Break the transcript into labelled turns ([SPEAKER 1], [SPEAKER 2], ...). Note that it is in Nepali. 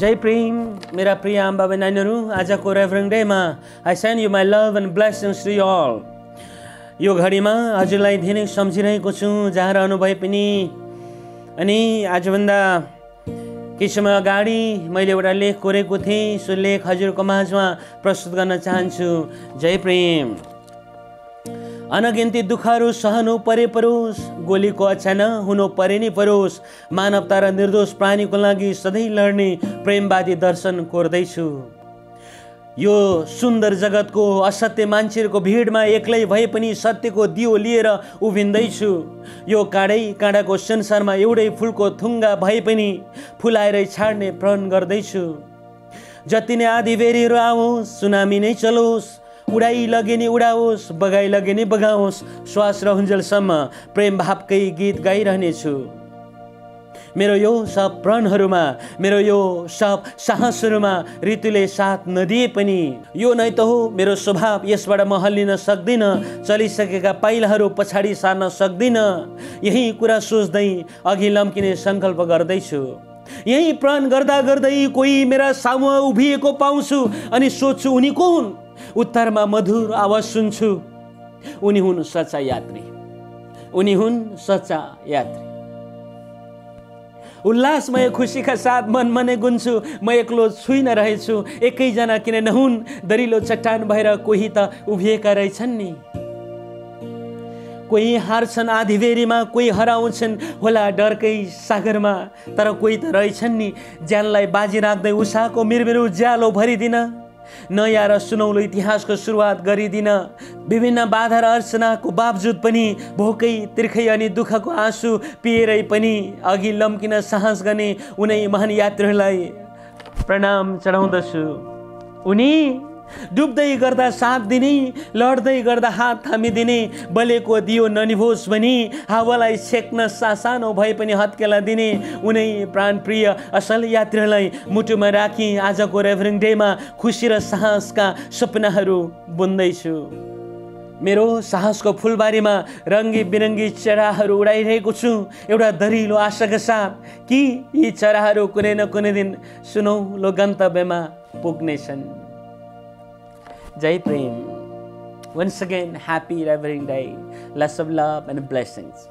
[SPEAKER 1] जय प्रेम मेरा प्रिय आमा बाबा नानीहरू आजको रेभरेन्ड डेमा I send you my love and blessings to all यो घडीमा हजुरलाई धेरै सम्झिरहेको छु जहाँ रहनु भए पनि अनि आजभन्दा केही समय अगाडि मैले एउटा लेख कोरेको थिएँ सो लेख हजुरको माझमा प्रस्तुत गर्न चाहन्छु जय प्रेम अनगिन्ती दुःखहरू सहनु परे परोस् गोलीको अचान हुनु परे नि परोस् मानवता र निर्दोष प्राणीको लागि सधैँ लड्ने प्रेमवादी दर्शन कोर्दैछु यो सुन्दर जगतको असत्य मान्छेहरूको भिडमा एक्लै भए पनि सत्यको दियो लिएर उभिँदैछु यो काँडै काँडाको संसारमा एउटै फुलको थुङ्गा भए पनि फुलाएरै छाड्ने प्रण गर्दैछु जति नै आधी बेरीहरू आओस् सुनामी नै चलोस् उडाइ लगे नि उडाओस् बगाइ लगे नि बगाओस् श्वास रहन्जेलसम्म प्रेम भावकै गीत गाइरहनेछु मेरो यो सब प्रणहरूमा मेरो यो सब साहसहरूमा ऋतुले साथ नदिए पनि यो नै त हो मेरो स्वभाव यसबाट म हल्लिन सक्दिनँ चलिसकेका पाइलाहरू पछाडि सार्न सक्दिनँ। यही कुरा सोच्दै अघि लम्किने सङ्कल्प गर्दैछु। यही प्रण गर्दा गर्दै कोही मेरा सामु उभिएको पाउँछु अनि सोध्छु उनी कुन उत्तरमा मधुर आवाज सुन्छु। उनी हुन् सच्चा यात्री। उनी हुन् सच्चा यात्री। उल्लासमय खुसीका साथ मन मनै गुन्छु। म एक्लो छुइनँ रहेछु। एकैजना किन नहुन्। दरिलो चट्टान भएर कोही त उभिएका रहेछन् नि। कोही हार्छन् आधिवेरीमा कोही हराउँछन् होला डरकै सागरमा। तर कोही त रहेछन् नि ज्यानलाई बाजी राख्दै उषाको मिरमिरु ज्यालो भरिदिन। नयाँ र सुनौलो इतिहासको सुरुवात गरिदिन। विभिन्न बाधा र अर्चनाको बावजुद पनि भोकै तिर्खै अनि दुःखको आँसु पिएरै पनि अघि लम्किन साहस गर्ने उनै महान यात्रीहरूलाई प्रणाम चढाउँदछु। उनी डुब्दै गर्दा साथ दिने लड्दै गर्दा हात थामिदिने बलेको दियो ननिभोस् भनी हावालाई सेक्न सानो भए पनि हत्केला दिने उनै प्राणप्रिय असल यात्रीलाई मुटुमा राखी आजको रेभरिङ डेमा खुसी र साहसका सपनाहरू बुन्दैछु। मेरो साहसको फुलबारीमा रङ्गी बिरङ्गी चराहरू उडाइरहेको छु। एउटा दरिलो आशाका साथ कि यी चराहरू कुनै न कुनै दिन सुनौलो गन्तव्यमा पुग्नेछन्। Jai Prem. Once again, happy Reverend Day. Lots of love and blessings.